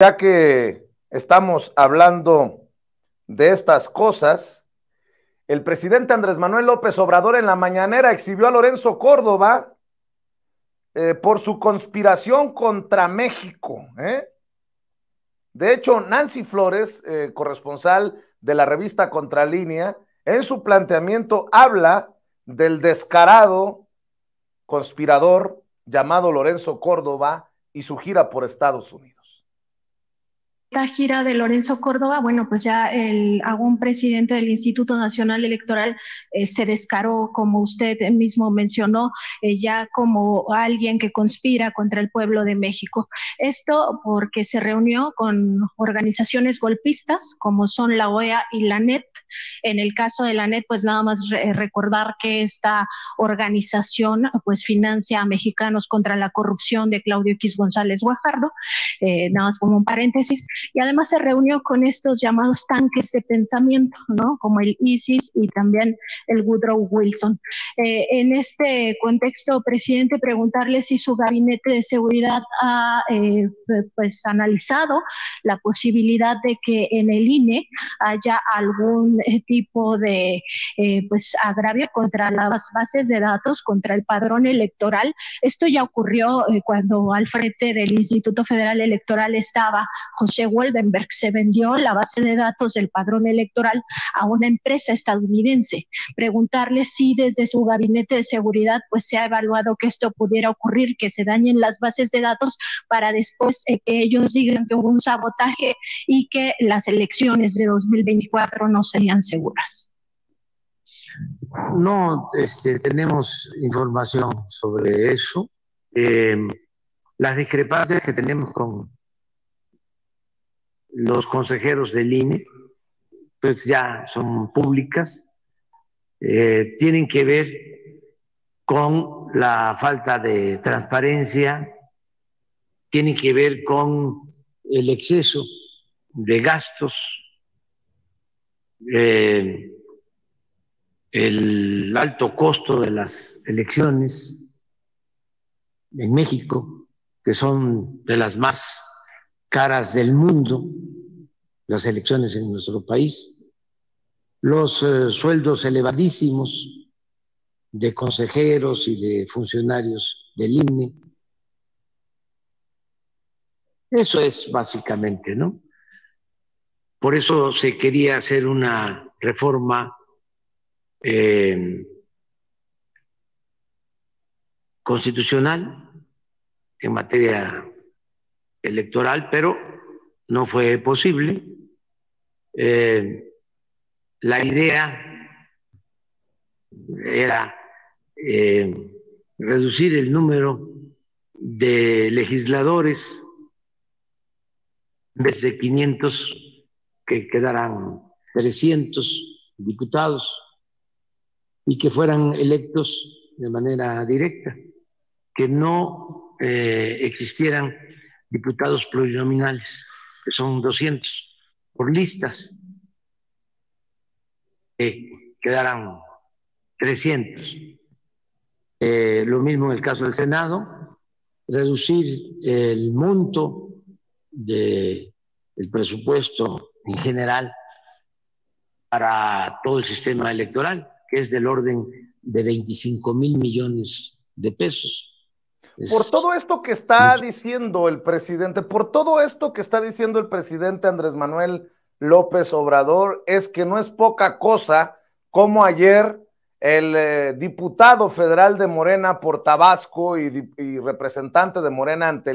ya que estamos hablando de estas cosas, el presidente Andrés Manuel López Obrador en la mañanera exhibió a Lorenzo Córdoba eh, por su conspiración contra México. ¿eh? De hecho, Nancy Flores, eh, corresponsal de la revista Contralínea, en su planteamiento habla del descarado conspirador llamado Lorenzo Córdoba y su gira por Estados Unidos esta gira de Lorenzo Córdoba, bueno, pues ya el algún presidente del Instituto Nacional Electoral eh, se descaró, como usted mismo mencionó, eh, ya como alguien que conspira contra el pueblo de México. Esto porque se reunió con organizaciones golpistas como son la OEA y la NET. En el caso de la NET, pues nada más recordar que esta organización pues financia a mexicanos contra la corrupción de Claudio X González Guajardo, eh, nada más como un paréntesis y además se reunió con estos llamados tanques de pensamiento, ¿no? Como el ISIS y también el Woodrow Wilson. Eh, en este contexto, presidente, preguntarle si su gabinete de seguridad ha eh, pues analizado la posibilidad de que en el INE haya algún eh, tipo de pues agravio contra las bases de datos, contra el padrón electoral. Esto ya ocurrió cuando al frente del Instituto Federal Electoral estaba José Woldenberg se vendió la base de datos del padrón electoral a una empresa estadounidense. Preguntarle si desde su gabinete de seguridad pues se ha evaluado que esto pudiera ocurrir, que se dañen las bases de datos para después eh, que ellos digan que hubo un sabotaje y que las elecciones de 2024 no serían seguras. No este, tenemos información sobre eso. Eh, las discrepancias que tenemos con los consejeros del INE, pues ya son públicas, eh, tienen que ver con la falta de transparencia, tienen que ver con el exceso de gastos, eh, el alto costo de las elecciones en México, que son de las más caras del mundo, las elecciones en nuestro país, los eh, sueldos elevadísimos de consejeros y de funcionarios del INE. Eso es básicamente, ¿no? Por eso se quería hacer una reforma eh, constitucional en materia electoral, pero no fue posible. Eh, la idea era eh, reducir el número de legisladores desde 500 que quedaran 300 diputados y que fueran electos de manera directa, que no eh, existieran diputados plurinominales, que son 200 por listas, eh, quedarán 300. Eh, lo mismo en el caso del Senado, reducir el monto del presupuesto en general para todo el sistema electoral, que es del orden de 25 mil millones de pesos por todo esto que está diciendo el presidente, por todo esto que está diciendo el presidente Andrés Manuel López Obrador, es que no es poca cosa como ayer el eh, diputado federal de Morena por Tabasco y, y representante de Morena ante